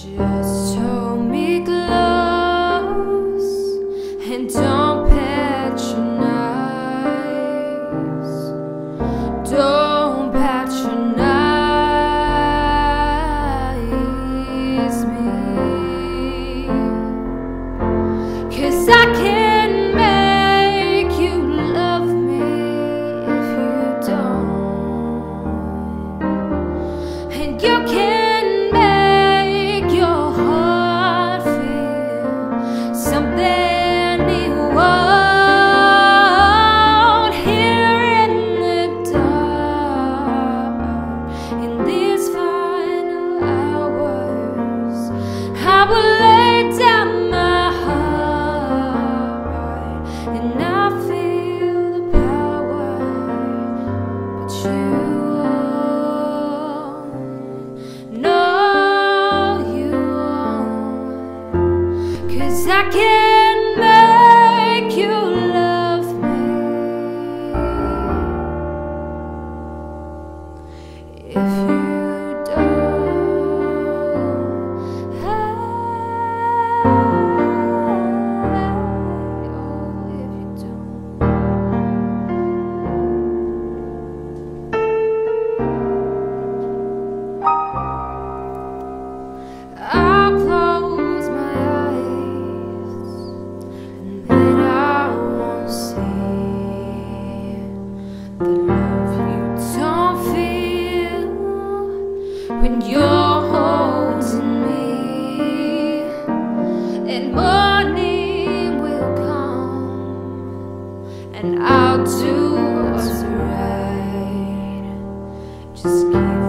Just hold me close and don't patronize. Don't patronize me. Cause I can make you love me if you don't. And you can Cause I can Just give